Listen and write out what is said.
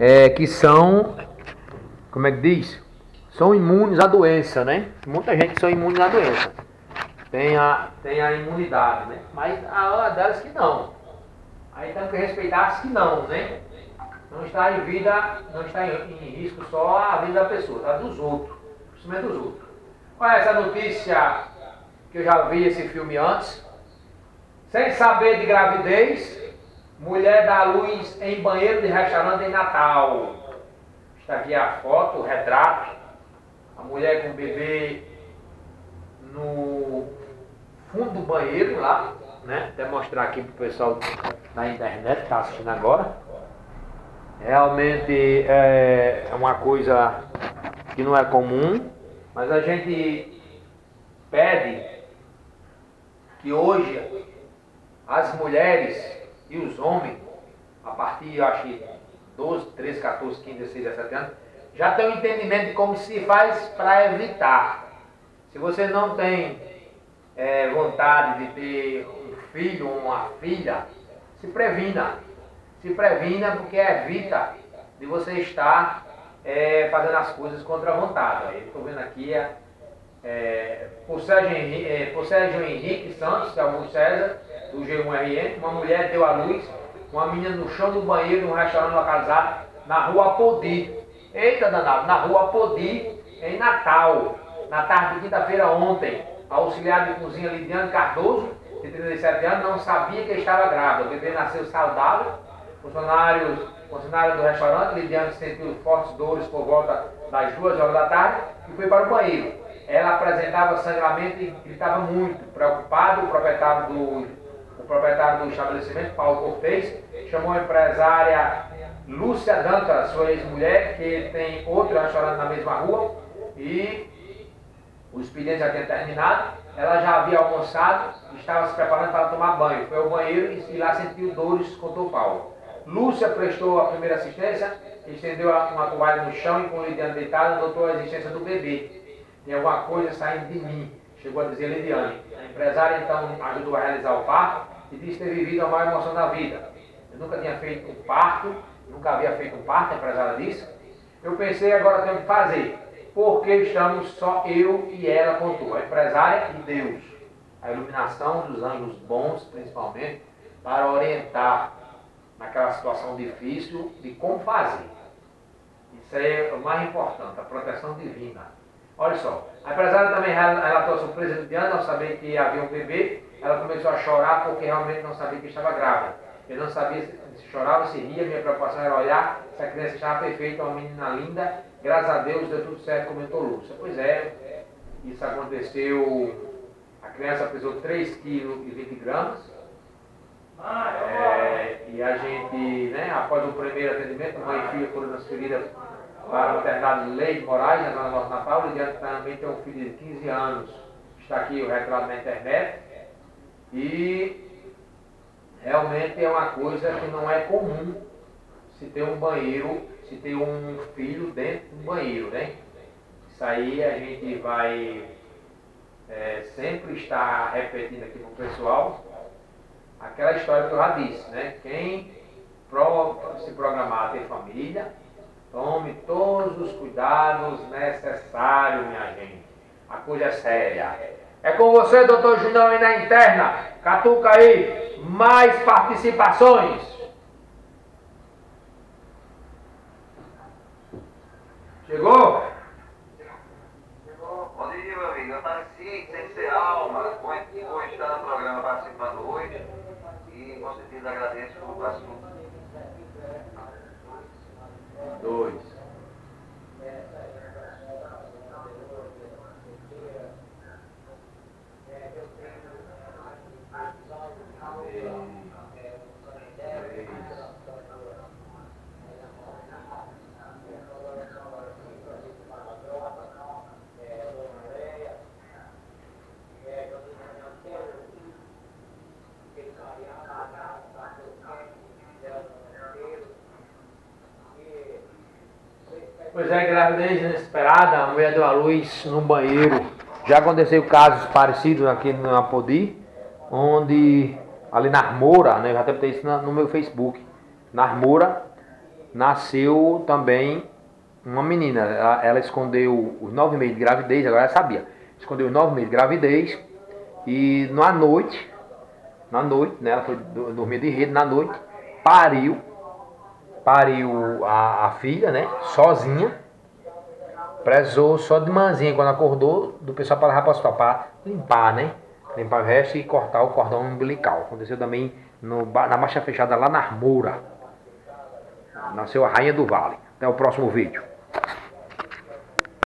é, que são, como é que diz? São imunes à doença, né? Muita gente são imunes à doença. Tem a, tem a imunidade, né? Mas há delas que não. Aí temos que respeitar as que não, né? Não está em vida, não está em, em risco só a vida da pessoa, está dos outros, principalmente dos outros. Qual é essa notícia que eu já vi esse filme antes? Sem saber de gravidez, mulher dá luz em banheiro de restaurante em Natal. Está aqui a foto, o retrato. A mulher com o bebê no fundo do banheiro lá, né? Até mostrar aqui para o pessoal da internet que está assistindo agora. Realmente é, é uma coisa que não é comum, mas a gente pede que hoje as mulheres e os homens, a partir, eu acho que 12, 13, 14, 15, 16, 17 anos, já tem um entendimento de como se faz para evitar. Se você não tem é, vontade de ter um filho ou uma filha, se previna. Se previna porque evita de você estar é, fazendo as coisas contra a vontade. Estou vendo aqui é, é, por, Sérgio Henrique, é, por Sérgio Henrique Santos, que é o César, do G1RN, uma mulher deu à luz uma menina no chão do banheiro de um restaurante localizado na rua Apodi. Eita danado, na rua Apodi, em Natal, na tarde de quinta-feira ontem. A auxiliar de cozinha Lidiane Cardoso, de 37 anos, não sabia que estava grávida. O bebê nasceu saudável. Funcionários, funcionário do restaurante, Lidiane sentiu fortes dores por volta das duas horas da tarde e foi para o banheiro. Ela apresentava sangramento e gritava muito. Preocupado, o proprietário do, o proprietário do estabelecimento, Paulo Cortez, chamou a empresária Lúcia Dantas, sua ex-mulher, que tem outro restaurante na mesma rua, e o expediente já tinha terminado. Ela já havia almoçado, estava se preparando para tomar banho. Foi ao banheiro e lá sentiu dores, contou Paulo. Lúcia prestou a primeira assistência, estendeu uma toalha no chão e com Lidiane deitada notou a existência do bebê. Tem alguma coisa saindo de mim, chegou a dizer Lidiane. A empresária então ajudou a realizar o parto e disse ter vivido a maior emoção da vida. Eu nunca tinha feito um parto, nunca havia feito um parto, a empresária disse. Eu pensei, agora tenho que fazer, porque estamos só eu e ela, contou, a empresária e Deus. A iluminação dos anjos bons, principalmente, para orientar naquela situação difícil de como fazer. Isso é o mais importante, a proteção divina. Olha só, a empresária também relatou a surpresa de Diana ao saber que havia um bebê. Ela começou a chorar porque realmente não sabia que estava grávida. Eu não sabia se chorava, se ria, minha preocupação era olhar se a criança estava perfeita, uma menina linda. Graças a Deus deu tudo certo, comentou Lúcia. Pois é, isso aconteceu. A criança pesou 3 kg e 20 gramas. É, e a gente, né, após o primeiro atendimento, mãe e filha foram transferidas para a maternidade Lei de Moraes, na Zona Norte Natal. Lidiane também tem um filho de 15 anos. Está aqui o retrato na internet. E realmente é uma coisa que não é comum se ter um banheiro, se ter um filho dentro do banheiro, né? Isso aí a gente vai é, sempre estar repetindo aqui para o pessoal aquela história que eu já disse, né? Quem se programar a ter família, tome todos os cuidados necessários, minha gente. A coisa é séria. É com você, doutor Junião, aí na interna. Catuca aí, mais participações. Chegou? Chegou. Bom dia, meu amigo. Eu apareci sem ser alma. Vou estar no programa participando hoje. E com certeza agradeço o assunto. Dois. Pois é, gravidez inesperada, a mulher deu a luz no banheiro. Já aconteceu casos parecidos aqui no Apodi, onde ali na Armoura, né, eu já até isso no meu Facebook, na Armoura, nasceu também uma menina. Ela, ela escondeu os nove meses de gravidez, agora ela sabia. Escondeu os nove meses de gravidez e na noite, na noite, né, ela foi dormir de rede, na noite, pariu, pariu a, a filha, né, sozinha, prezou só de manzinha quando acordou, do pessoal para lá para para limpar, né, limpar o resto e cortar o cordão umbilical. Aconteceu também no, na marcha fechada lá na Armoura. Nasceu a Rainha do Vale. Até o próximo vídeo.